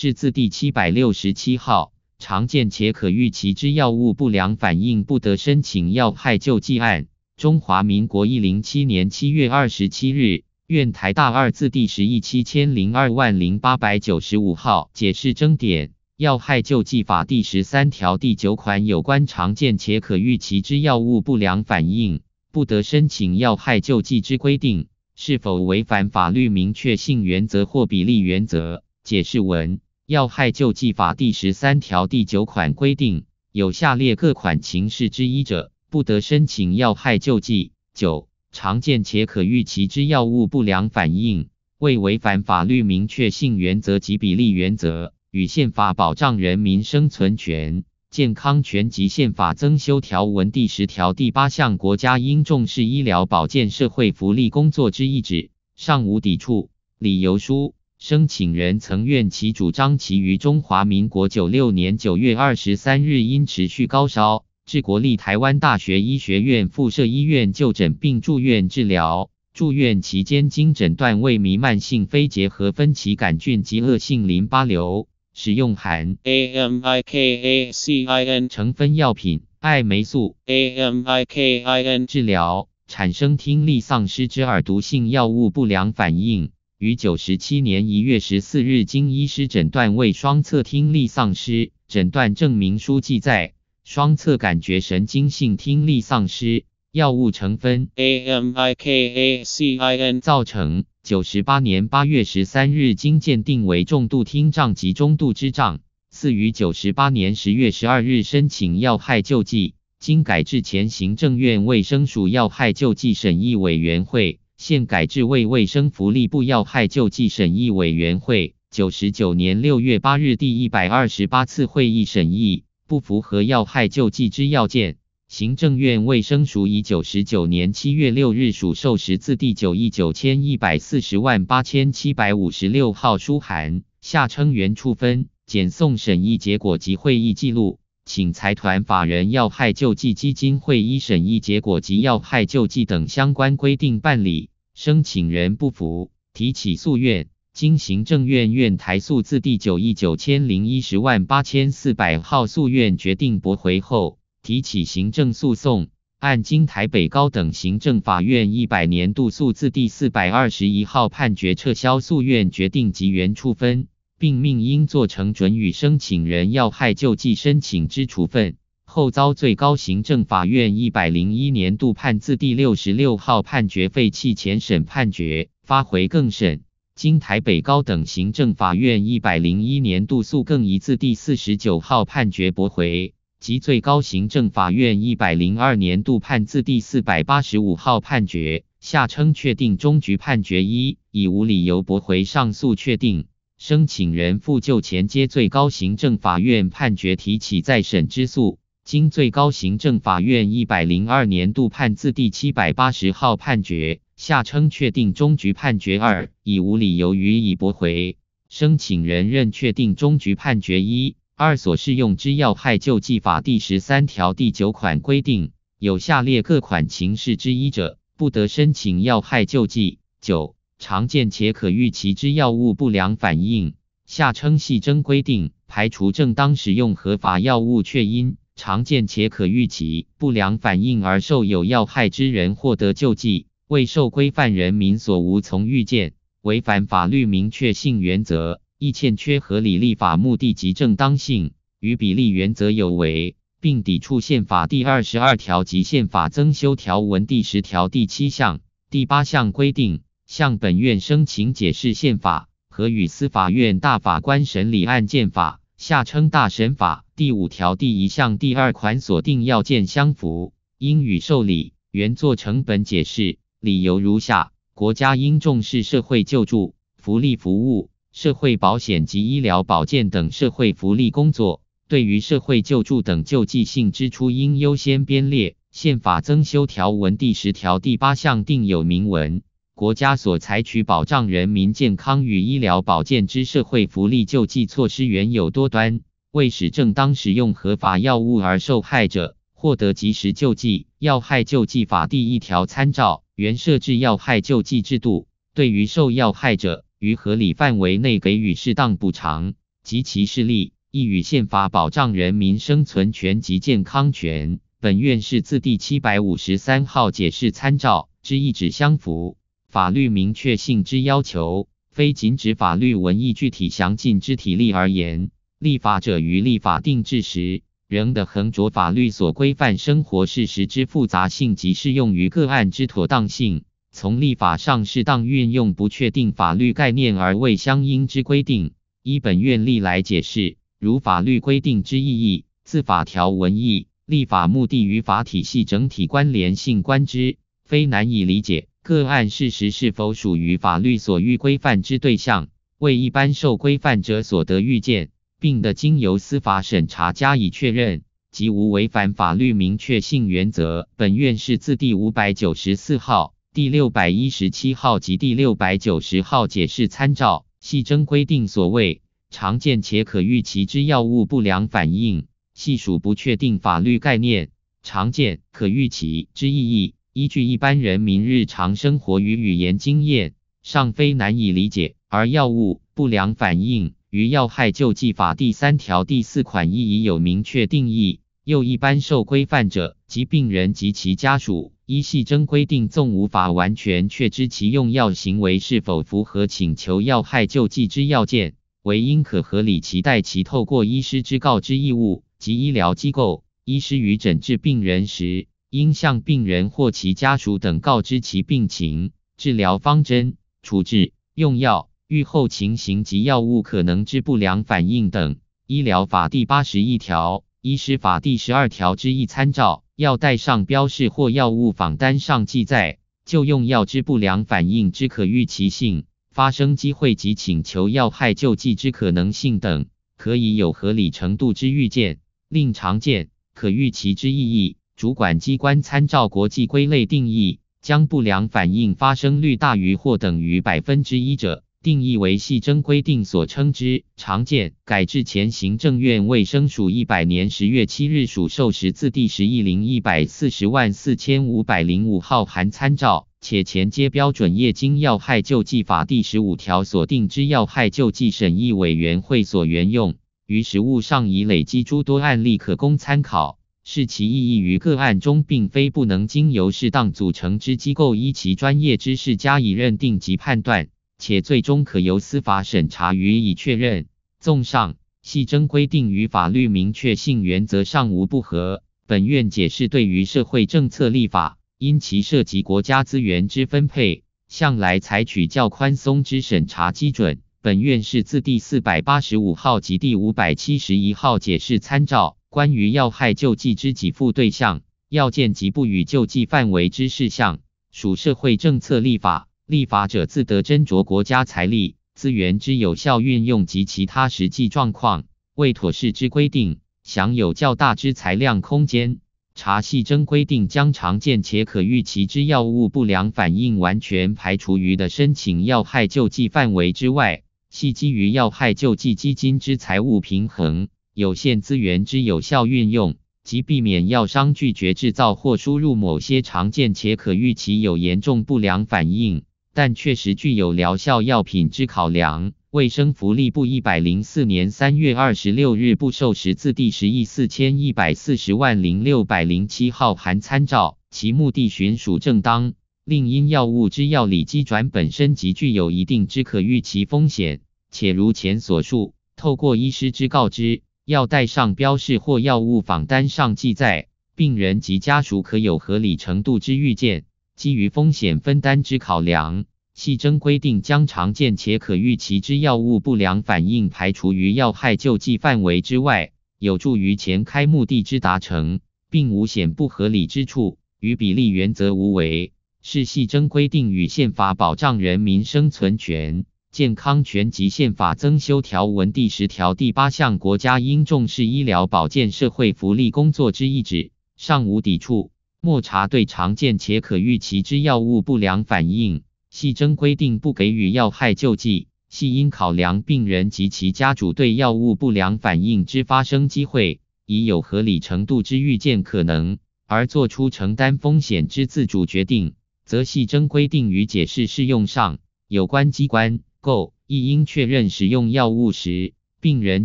是字第七百六十七号。常见且可预期之药物不良反应不得申请药害救济案。中华民国一零七年七月二十七日，院台大二字第十亿七千零二万零八百九十五号解释征点。药害救济法第十三条第九款有关常见且可预期之药物不良反应，不得申请药害救济之规定，是否违反法律明确性原则或比例原则？解释文：药害救济法第十三条第九款规定，有下列各款情事之一者，不得申请药害救济。九、常见且可预期之药物不良反应，未违反法律明确性原则及比例原则。与宪法保障人民生存权、健康权及宪法增修条文第十条第八项，国家应重视医疗保健社会福利工作之意旨，尚无抵触。理由书：申请人曾愿其主张其于中华民国九六年九月二十三日因持续高烧，至国立台湾大学医学院附设医院就诊并住院治疗。住院期间经诊断为弥漫性非结核分歧杆菌及恶性淋巴瘤。使用含 amikacin 成分药品艾霉素 amikin 治疗产生听力丧失之耳毒性药物不良反应，于九十七年一月十四日经医师诊断为双侧听力丧失，诊断证明书记载双侧感觉神经性听力丧失，药物成分 amikacin 造成。九十八年八月十三日，经鉴定为重度听障及中度智障。四于九十八年十月十二日申请要害救济，经改制前行政院卫生署要害救济审议委员会，现改制为卫生福利部要害救济审议委员会。九十九年六月八日第一百二十八次会议审议，不符合要害救济之要件。行政院卫生署以九十九年七月六日属受实字第九亿九千一百四十万八千七百五十六号书函，下称原处分，简送审议结果及会议记录，请财团法人要害救济基金会依审议结果及要害救济等相关规定办理。申请人不服，提起诉愿，经行政院院台诉字第九亿九千零一十万八千四百号诉愿决定驳回后。提起行政诉讼，按经台北高等行政法院一百年度诉字第四百二十一号判决撤销诉愿决定及原处分，并命应做成准予申请人要害救济申请之处分，后遭最高行政法院一百零一年度判字第六十六号判决废弃前审判决，发回更审。经台北高等行政法院一百零一年度诉更一字第四十九号判决驳回。及最高行政法院一百零二年度判字第四百八十五号判决下称确定终局判决一，已无理由驳回上诉确定。申请人复就前接最高行政法院判决提起再审之诉，经最高行政法院一百零二年度判字第七百八十号判决下称确定终局判决二，已无理由予以驳回。申请人认确定终局判决一。二所适用之药害救济法第十三条第九款规定，有下列各款情事之一者，不得申请药害救济。九、常见且可预期之药物不良反应，下称系征规定，排除正当使用合法药物，却因常见且可预期不良反应而受有药害之人获得救济，未受规范人民所无从预见，违反法律明确性原则。亦欠缺合理立法目的及正当性，与比例原则有违，并抵触宪法第二十二条及宪法增修条文第十条第七项、第八项规定，向本院申请解释宪法和与司法院大法官审理案件法（下称大审法）第五条第一项第二款所定要件相符，应予受理。原作成本解释理由如下：国家应重视社会救助、福利服务。社会保险及医疗保健等社会福利工作，对于社会救助等救济性支出，应优先编列。宪法增修条文第十条第八项定有明文：国家所采取保障人民健康与医疗保健之社会福利救济措施，原有多端，为使正当使用合法药物而受害者获得及时救济，要害救济法第一条参照原设置要害救济制度，对于受要害者。于合理范围内给予适当补偿，及其事例，亦与宪法保障人民生存权及健康权。本院是自第七百五十三号解释参照之意旨相符。法律明确性之要求，非仅指法律文义具体详尽之体例而言。立法者于立法定制时，仍得衡着法律所规范生活事实之复杂性及适用于个案之妥当性，从立法上适当运用不确定法律概念而为相应之规定。依本院历来解释，如法律规定之意义，自法条文义。立法目的与法体系整体关联性观之，非难以理解。个案事实是否属于法律所欲规范之对象，为一般受规范者所得预见，并得经由司法审查加以确认，即无违反法律明确性原则。本院是自第五百九十四号、第六百一十七号及第六百九十号解释参照，系征规定所谓常见且可预期之药物不良反应。系数不确定法律概念，常见、可预期之意义，依据一般人民日常生活与语言经验，尚非难以理解。而药物不良反应于《药害救济法》第三条第四款亦已有明确定义。又一般受规范者及病人及其家属，依细征规定，纵无法完全确知其用药行为是否符合请求药害救济之要件，唯应可合理期待其透过医师之告知义务。及医疗机构，医师于诊治病人时，应向病人或其家属等告知其病情、治疗方针、处置、用药、预后情形及药物可能之不良反应等。医疗法第八十一条、医师法第十二条之一参照，药袋上标示或药物仿单上记载，就用药之不良反应之可预期性、发生机会及请求药害救济之可能性等，可以有合理程度之预见。另常见、可预期之意义，主管机关参照国际归类定义，将不良反应发生率大于或等于百分之一者，定义为细征规定所称之常见。改制前，行政院卫生署一百年十月七日署授时字第十亿零一百四十万四千五百零五号函参照，且前接标准业经药害救济法第十五条所定之药害救济审议委员会所原用。于实务上已累积诸多案例可供参考，视其意义于个案中，并非不能经由适当组成之机构依其专业知识加以认定及判断，且最终可由司法审查予以确认。综上，系征规定与法律明确性原则上无不合。本院解释对于社会政策立法，因其涉及国家资源之分配，向来采取较宽松之审查基准。本院是自第四百八十五号及第五百七十一号解释参照，关于要害救济之给付对象、要件及不予救济范围之事项，属社会政策立法。立法者自得斟酌国家财力资源之有效运用及其他实际状况，为妥适之规定，享有较大之裁量空间。查细征规定将常见且可预期之药物不良反应完全排除于的申请要害救济范围之外。系基于要害救济基金之财务平衡、有限资源之有效运用，及避免药商拒绝制造或输入某些常见且可预期有严重不良反应，但确实具有疗效药品之考量。卫生福利部一百零四年三月二十六日不授时字第十亿四千一百四十万零六百零七号函参照，其目的寻属正当。另因药物之药理机转本身即具有一定之可预期风险，且如前所述，透过医师之告知、药袋上标示或药物访单上记载，病人及家属可有合理程度之预见。基于风险分担之考量，细征规定将常见且可预期之药物不良反应排除于药害救济范围之外，有助于前开目的之达成，并无显不合理之处，与比例原则无违。是细征规定与宪法保障人民生存权、健康权及宪法增修条文第十条第八项国家应重视医疗保健社会福利工作之意旨，尚无抵触。莫查对常见且可预期之药物不良反应，细征规定不给予药害救济，系应考量病人及其家属对药物不良反应之发生机会，已有合理程度之预见可能，而作出承担风险之自主决定。则系征规定与解释适用上，有关机关构亦应确认使用药物时，病人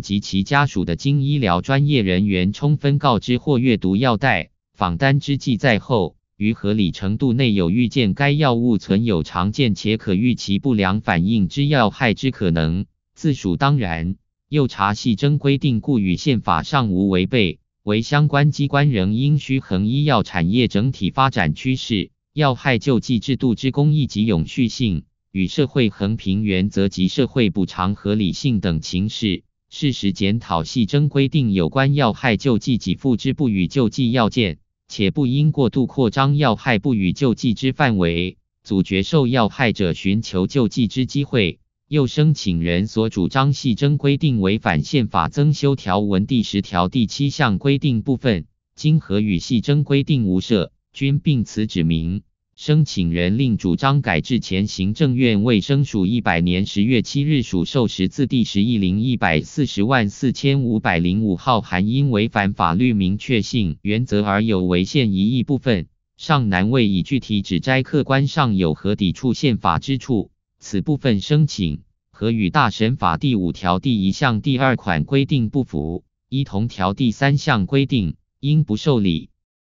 及其家属的经医疗专业人员充分告知或阅读药袋、访单之记载后，于合理程度内有预见该药物存有常见且可预期不良反应之药害之可能，自属当然。又查系征规定，故与宪法尚无违背，为相关机关仍应需衡医药产业整体发展趋势、药害救济制度之公益及永续性。与社会衡平原则及社会补偿合理性等情势，适时检讨系征规定有关要害救济给付之不予救济要件，且不应过度扩张要害不予救济之范围，阻绝受要害者寻求救济之机会。又申请人所主张系征规定违反宪法增修条文第十条第七项规定部分，经核与系征规定无涉，均并此指明。申请人另主张改制前行政院卫生署一百年十月七日署授时字第十亿零一百四十万四千五百零五号函，因违反法律明确性原则而有违宪疑义部分，尚难为以具体指摘客观上有何抵触宪法之处。此部分申请和与大审法第五条第一项第二款规定不符，依同条第三项规定，应不受理。